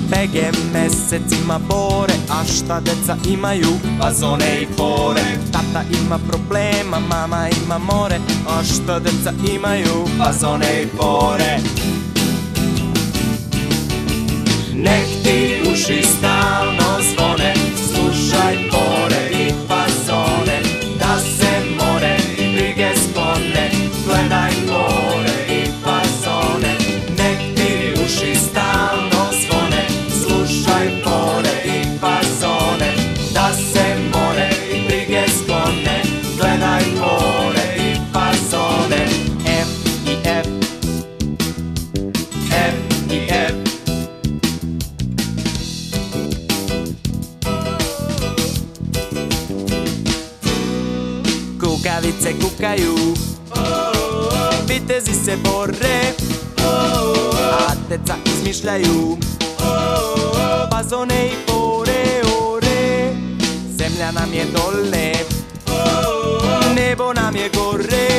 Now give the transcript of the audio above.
Pege mesecima bore, a šta deca imaju? Fazone i fore Tata ima problema, mama ima more A šta deca imaju? Fazone i fore Nek ti uši stalno Da se more i brige sklone. Gledaj fore i fazone. F i F. F i F. Kukavice kukaju Vitezi se bore A deca izmišljaju. Pazone i pore, ore na mie dolle Ne bona mie corre.